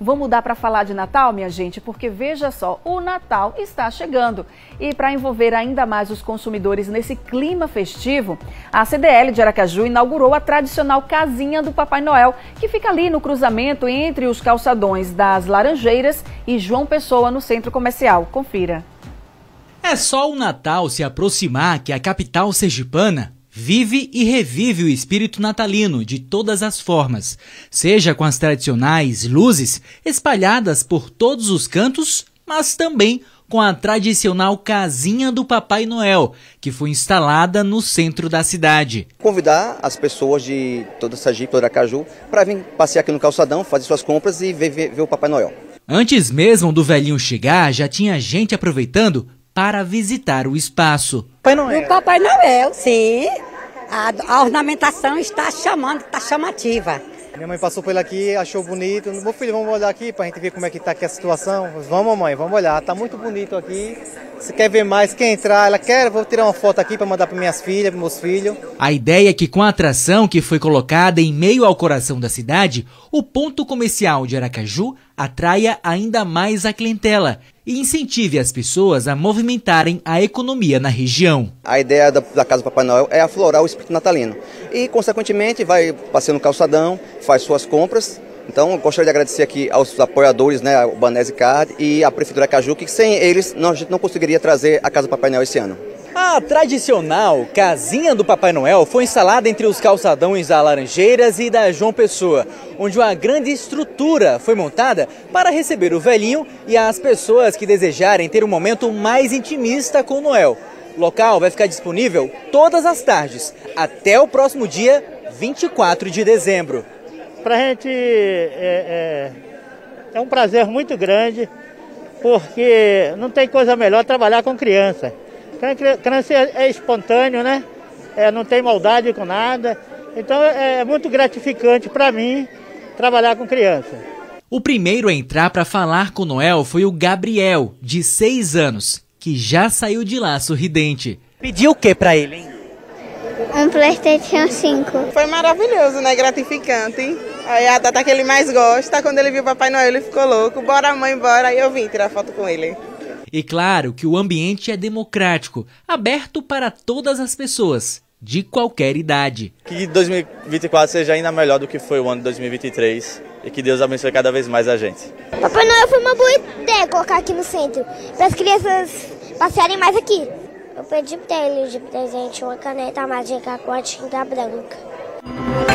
Vamos mudar para falar de Natal, minha gente, porque veja só, o Natal está chegando. E para envolver ainda mais os consumidores nesse clima festivo, a CDL de Aracaju inaugurou a tradicional casinha do Papai Noel, que fica ali no cruzamento entre os calçadões das Laranjeiras e João Pessoa, no centro comercial. Confira. É só o Natal se aproximar que a capital sergipana Vive e revive o espírito natalino de todas as formas, seja com as tradicionais luzes espalhadas por todos os cantos, mas também com a tradicional casinha do Papai Noel, que foi instalada no centro da cidade. Convidar as pessoas de toda Sergipe, Aracaju, para vir passear aqui no calçadão, fazer suas compras e ver, ver, ver o Papai Noel. Antes mesmo do velhinho chegar, já tinha gente aproveitando para visitar o espaço. Papai Noel. O Papai Noel, sim. A, a ornamentação está chamando, está chamativa. Minha mãe passou por ele aqui, achou bonito. Meu filho, vamos olhar aqui para a gente ver como é que está aqui a situação. Vamos, mãe, vamos olhar. Está muito bonito aqui. Se quer ver mais, quer entrar, ela quer, vou tirar uma foto aqui para mandar para minhas filhas, para meus filhos. A ideia é que com a atração que foi colocada em meio ao coração da cidade, o ponto comercial de Aracaju atraia ainda mais a clientela e incentive as pessoas a movimentarem a economia na região. A ideia da, da Casa Papai Noel é aflorar o espírito natalino e, consequentemente, vai passeando no calçadão, faz suas compras então, gostaria de agradecer aqui aos apoiadores, né, o Banese Card e a Prefeitura Caju, que sem eles a gente não conseguiria trazer a Casa Papai Noel esse ano. A tradicional casinha do Papai Noel foi instalada entre os calçadões da Laranjeiras e da João Pessoa, onde uma grande estrutura foi montada para receber o velhinho e as pessoas que desejarem ter um momento mais intimista com o Noel. O local vai ficar disponível todas as tardes, até o próximo dia 24 de dezembro. Para a gente é, é, é um prazer muito grande, porque não tem coisa melhor trabalhar com criança. Criança é, é espontâneo, né? É, não tem maldade com nada. Então é, é muito gratificante para mim trabalhar com criança. O primeiro a entrar para falar com Noel foi o Gabriel, de 6 anos, que já saiu de lá sorridente. Pediu o que para ele, hein? Um PlayStation 5. Foi maravilhoso, né? Gratificante. Aí a data que ele mais gosta, quando ele viu o Papai Noel, ele ficou louco. Bora, mãe, bora. Aí eu vim tirar foto com ele. E claro que o ambiente é democrático, aberto para todas as pessoas, de qualquer idade. Que 2024 seja ainda melhor do que foi o ano de 2023 e que Deus abençoe cada vez mais a gente. Papai Noel foi uma boa ideia colocar aqui no centro, para as crianças passearem mais aqui. Eu pedi pra ele de presente uma caneta mágica com a tinta branca.